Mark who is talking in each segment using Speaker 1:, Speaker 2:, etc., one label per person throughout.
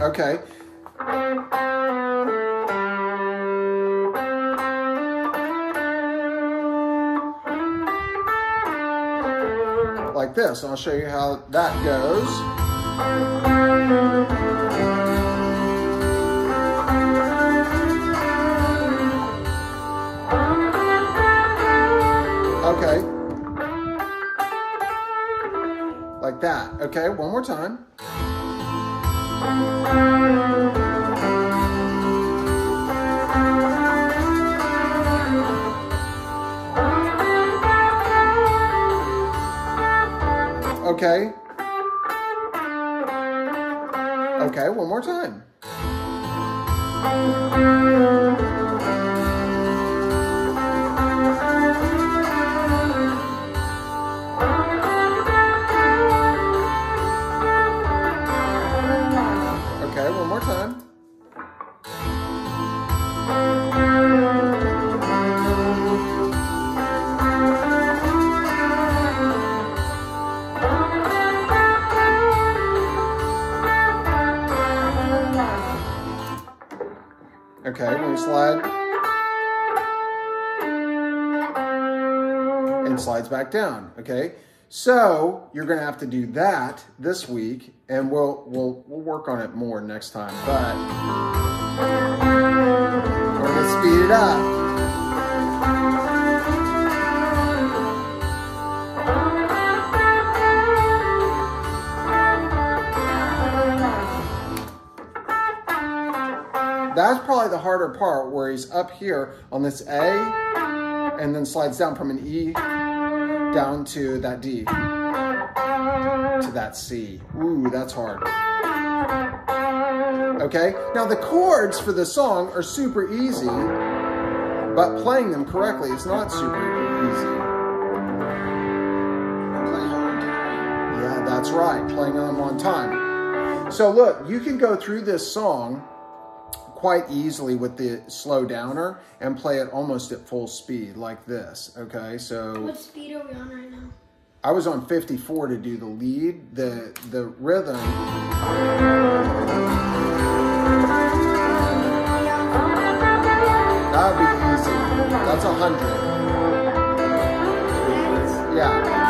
Speaker 1: Okay. Like this. and I'll show you how that goes. Okay. Like that. Okay, one more time. Okay. Okay, one more time. Okay, one more time. Okay, we slide. And slides back down, okay? So you're gonna have to do that this week and we'll we'll we'll work on it more next time, but we're gonna speed it up. That's probably the harder part where he's up here on this A and then slides down from an E down to that D to that C. Ooh, that's hard. Okay, now the chords for the song are super easy, but playing them correctly is not super easy. Yeah, that's right, playing them on time. So look, you can go through this song quite easily with the slow downer and play it almost at full speed like this. Okay, so
Speaker 2: What speed are we on right now?
Speaker 1: I was on 54 to do the lead. The the rhythm. That would be easy. That's a hundred. Yeah.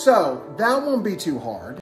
Speaker 1: So that won't be too hard.